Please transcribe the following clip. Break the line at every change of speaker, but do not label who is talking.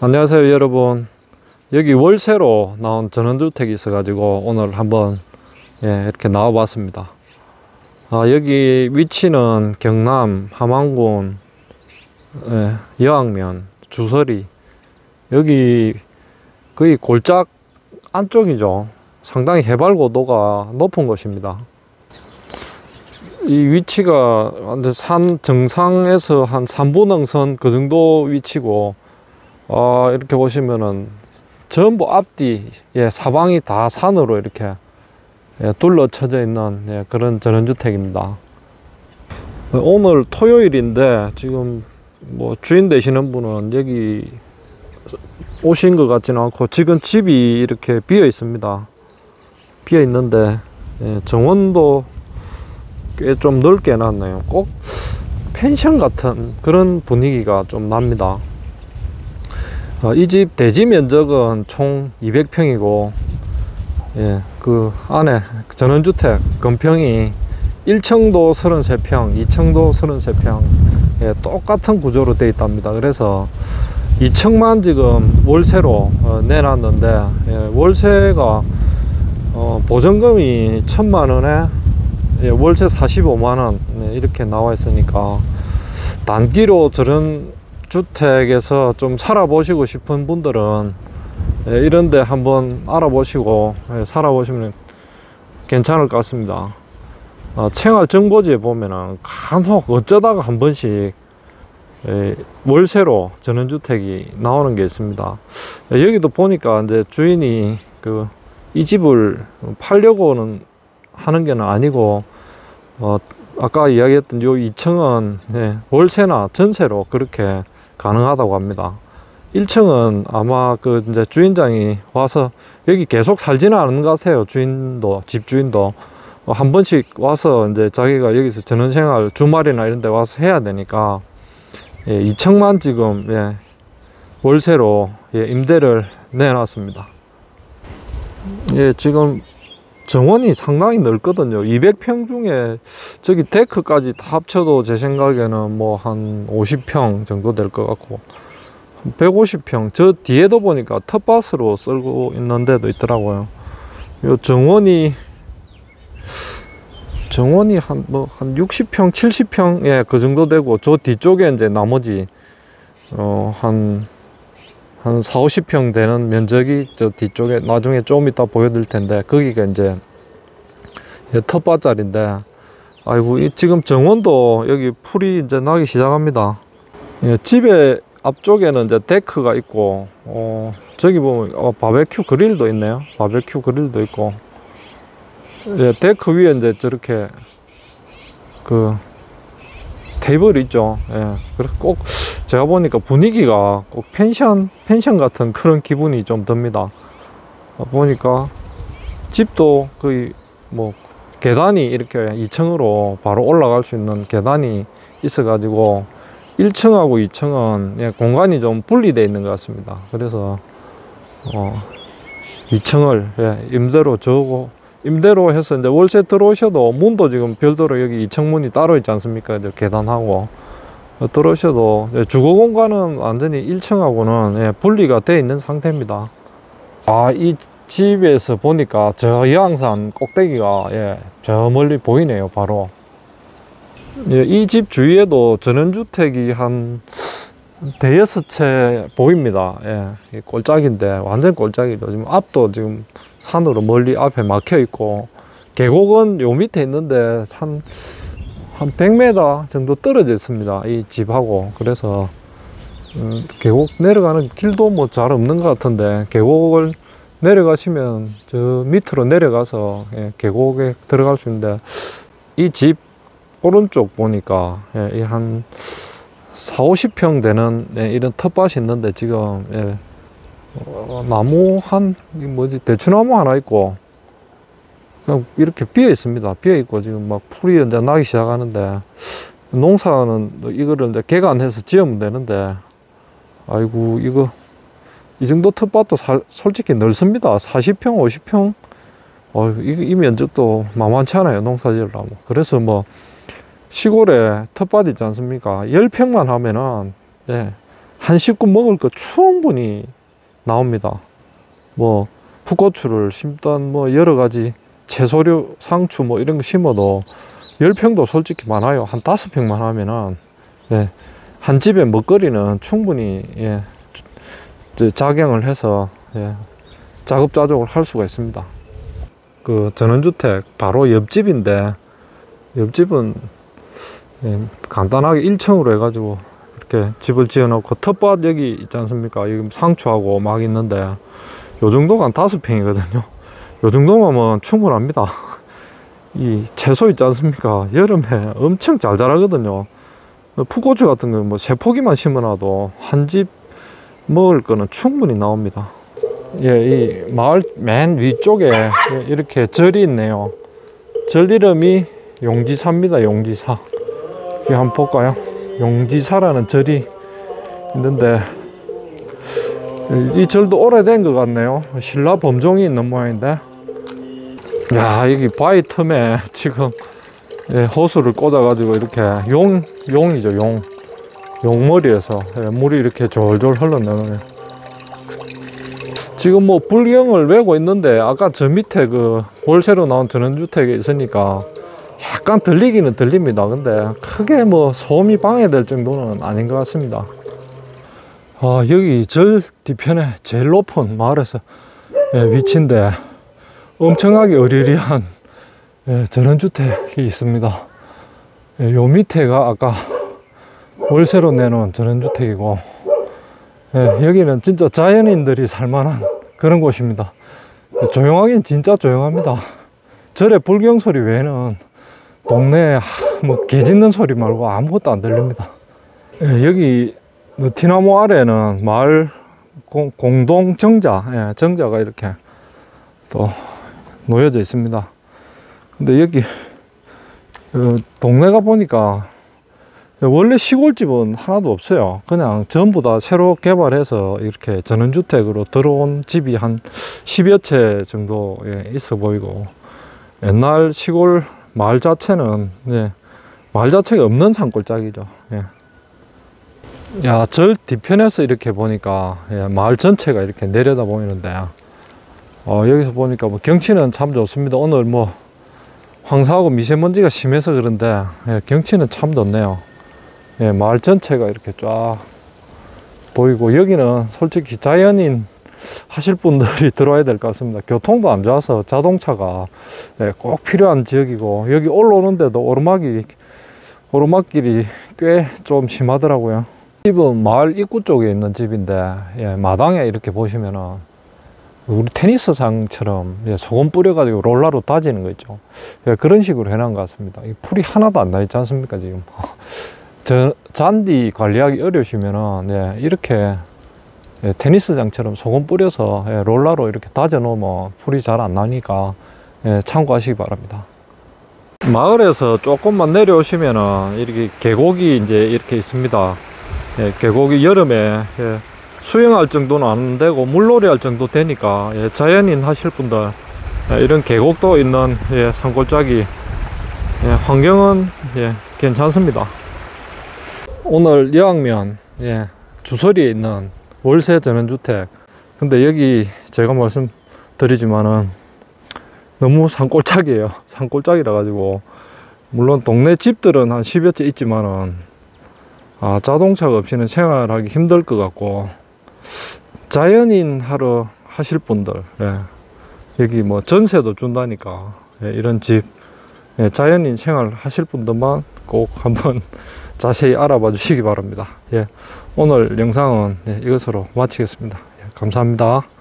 안녕하세요 여러분. 여기 월세로 나온 전원주택이 있어 가지고 오늘 한번 예, 이렇게 나와 봤습니다. 아, 여기 위치는 경남 함안군 예, 여왕면 주설이 여기 거의 골짝 안쪽이죠. 상당히 해발 고도가 높은 곳입니다. 이 위치가 완전 산 정상에서 한 3분능선 그 정도 위치고 어, 이렇게 보시면은 전부 앞뒤 예, 사방이 다 산으로 이렇게 예, 둘러쳐져 있는 예, 그런 전원주택입니다. 오늘 토요일인데 지금 뭐 주인 되시는 분은 여기 오신 것 같지는 않고 지금 집이 이렇게 비어 있습니다. 비어 있는데 예, 정원도 꽤 좀 넓게 해놨네요. 꼭 펜션 같은 그런 분위기가 좀 납니다. 어, 이집 대지 면적은 총 200평이고 예, 그 안에 전원주택 건평이 1층도 33평, 2층도 33평 예, 똑같은 구조로 되어 있답니다. 그래서 2층만 지금 월세로 어, 내놨는데 예, 월세가 어, 보증금이 천만 원에 예, 월세 45만 원 네, 이렇게 나와 있으니까 단기로 저런 주택에서 좀 살아보시고 싶은 분들은 예, 이런데 한번 알아보시고 예, 살아보시면 괜찮을 것 같습니다. 어, 생활 정보지에 보면은 간혹 어쩌다가 한 번씩 예, 월세로 전원주택이 나오는 게 있습니다. 예, 여기도 보니까 이제 주인이 그 이 집을 팔려고는 하는 게 아니고 어, 아까 이야기했던 요 2층은 예, 월세나 전세로 그렇게 가능하다고 합니다. 1층은 아마 그 이제 주인장이 와서 여기 계속 살지는 않은 것 같아요. 주인도 집주인도 어, 한 번씩 와서 이제 자기가 여기서 전원생활 주말이나 이런 데 와서 해야 되니까 예, 2층만 지금 예, 월세로 예, 임대를 내놨습니다. 예, 지금 정원이 상당히 넓거든요. 200평 중에 저기 데크까지 다 합쳐도 제 생각에는 뭐 한 50평 정도 될 것 같고 150평 저 뒤에도 보니까 텃밭으로 쓸고 있는 데도 있더라고요. 요 정원이 정원이 한 뭐 한 60평, 70평 예, 그 정도 되고 저 뒤쪽에 이제 나머지 어한 한 4, 50평 되는 면적이 저 뒤쪽에 나중에 좀 이따 보여드릴 텐데 거기가 이제 텃밭자리인데 아이고 이 지금 정원도 여기 풀이 이제 나기 시작합니다. 예, 집에 앞쪽에는 이제 데크가 있고 어, 저기 보면 어, 바베큐 그릴도 있네요. 바베큐 그릴도 있고 예, 데크 위에 이제 저렇게 그 테이블 있죠. 예, 그래서 꼭 제가 보니까 분위기가 꼭 펜션 펜션 같은 그런 기분이 좀 듭니다. 어, 보니까 집도 거의 뭐 계단이 이렇게 2층으로 바로 올라갈 수 있는 계단이 있어 가지고 1층하고 2층은 예, 공간이 좀 분리되어 있는 것 같습니다. 그래서 어, 2층을 예, 임대로 저고 임대로 해서 이제 월세 들어오셔도 문도 지금 별도로 여기 2층 문이 따로 있지 않습니까? 이제 계단하고 어, 들어오셔도 예, 주거 공간은 완전히 1층하고는 예, 분리가 되어 있는 상태입니다. 아, 이 집에서 보니까 저 여왕산 꼭대기가 예, 저 멀리 보이네요, 바로. 예, 이 집 주위에도 전원주택이 한 대여섯 채 보입니다. 예, 꼴짝인데 완전 꼴짝이죠. 지금 앞도 지금 산으로 멀리 앞에 막혀 있고 계곡은 요 밑에 있는데 한, 한 100m 정도 떨어져 있습니다. 이 집하고. 그래서 음, 계곡 내려가는 길도 뭐 잘 없는 것 같은데 계곡을 내려가시면 저 밑으로 내려가서 예, 계곡에 들어갈 수 있는데 이 집 오른쪽 보니까 예, 한 4, 50평 되는 예, 이런 텃밭이 있는데 지금 예, 어, 나무 한 뭐지 대추나무 하나 있고 그냥 이렇게 비어 있습니다. 비어 있고 지금 막 풀이 이제 나기 시작하는데 농사는 이거를 이제 개간해서 지으면 되는데 아이고 이거 이 정도 텃밭도 사, 솔직히 넓습니다. 40평, 50평. 어, 이, 이 면적도 만만치 않아요. 농사 지으려면. 그래서 뭐, 시골에 텃밭 있지 않습니까? 10평만 하면은, 예, 한 식구 먹을 거 충분히 나옵니다. 뭐 풋고추를 심던 뭐 여러 가지 채소류, 상추 뭐 이런 거 심어도 열 평도 솔직히 많아요. 한 다섯 평만 하면은 예, 한 집에 먹거리는 충분히 예, 저- 작용을 해서 예, 자급자족을 할 수가 있습니다. 그 전원주택 바로 옆집인데 옆집은 예, 간단하게 1층으로 해가지고 이렇게 집을 지어놓고 텃밭 여기 있지 않습니까? 여기 상추하고 막 있는데 요 정도가 한 다섯 평이거든요. 요 정도면 뭐 충분합니다. 이 채소 있지 않습니까? 여름에 엄청 잘 자라거든요. 풋고추 같은 거뭐세 포기만 심어놔도 한 집 먹을 거는 충분히 나옵니다. 예, 이 마을 맨 위쪽에 예, 이렇게 절이 있네요. 절 이름이 용지사입니다. 용지사. 여기 한번 볼까요? 용지사라는 절이 있는데 이 절도 오래된 것 같네요. 신라 범종이 있는 모양인데. 야, 여기 바위 틈에 지금 예, 호수를 꽂아 가지고 이렇게 용, 용이죠, 용. 용머리에서 예, 물이 이렇게 졸졸 흘러내려요. 지금 뭐 불경을 외고 있는데 아까 저 밑에 그 월세로 나온 전원주택에 있으니까 약간 들리기는 들립니다. 근데 크게 뭐 소음이 방해될 정도는 아닌 것 같습니다. 아, 여기 절 뒤편에 제일 높은 마을에서 예, 위치인데 엄청나게 어리리한 예, 전원주택이 있습니다. 예, 요 밑에가 아까 월세로 내놓은 전원주택이고 예, 여기는 진짜 자연인들이 살만한 그런 곳입니다. 조용하긴 진짜 조용합니다. 절의 불경 소리 외에는 동네에 하, 뭐개 짖는 소리 말고 아무것도 안 들립니다. 예, 여기 느티나무 아래는 마을 공, 공동 정자, 예, 정자가 이렇게 또 놓여져 있습니다. 근데 여기 어, 동네가 보니까 원래 시골집은 하나도 없어요. 그냥 전부 다 새로 개발해서 이렇게 전원주택으로 들어온 집이 한 10여 채 정도 예, 있어 보이고 옛날 시골 마을 자체는 예, 마을 자체가 없는 산골짜기죠. 예. 야, 절 뒤편에서 이렇게 보니까 예, 마을 전체가 이렇게 내려다 보이는데 어, 여기서 보니까 뭐 경치는 참 좋습니다. 오늘 뭐 황사하고 미세먼지가 심해서 그런데 예, 경치는 참 좋네요. 예, 마을 전체가 이렇게 쫙 보이고 여기는 솔직히 자연인 하실 분들이 들어와야 될 것 같습니다. 교통도 안 좋아서 자동차가 예, 꼭 필요한 지역이고 여기 올라오는데도 오르막이 오르막길이 꽤 좀 심하더라고요. 집은 마을 입구 쪽에 있는 집인데 예, 마당에 이렇게 보시면은 우리 테니스장처럼 예, 소금 뿌려가지고 롤러로 다지는 거 있죠. 예, 그런 식으로 해놓은 것 같습니다. 이 풀이 하나도 안 나 있지 않습니까 지금? 저 잔디 관리하기 어려우시면은 예, 이렇게 예, 테니스장처럼 소금 뿌려서 예, 롤러로 이렇게 다져 놓으면 풀이 잘 안 나니까 예, 참고하시기 바랍니다. 마을에서 조금만 내려오시면은 이렇게 계곡이 이제 이렇게 있습니다. 예, 계곡이 여름에 예, 수영할 정도는 안 되고 물놀이 할 정도 되니까 예, 자연인 하실 분들 예, 이런 계곡도 있는 예, 산골짜기 예, 환경은 예, 괜찮습니다. 오늘 여학면 예, 주소리에 있는 월세 전원주택 근데 여기 제가 말씀드리지만은 너무 산골짜기예요 산골짜기라 가지고 물론 동네 집들은 한 10여 채 있지만은 아, 자동차가 없이는 생활하기 힘들 것 같고 자연인 하러 하실 분들 예, 여기 뭐 전세도 준다니까 예, 이런 집 예, 자연인 생활 하실 분들만 꼭 한번 자세히 알아봐 주시기 바랍니다. 예, 오늘 영상은 예, 이것으로 마치겠습니다. 예, 감사합니다.